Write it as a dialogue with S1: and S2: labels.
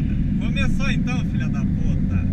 S1: nada. Começou então, filha da puta.